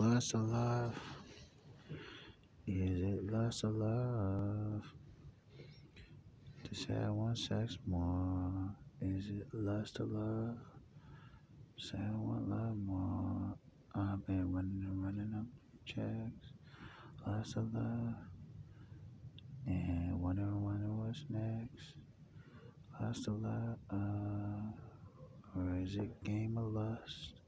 lust of love? Is it lust of love? To say I want sex more. Is it lust of love? Say I want love more. I've been running and running up checks. Lust of love. And wondering, wondering what's next. Lust of love. Or is it game of lust?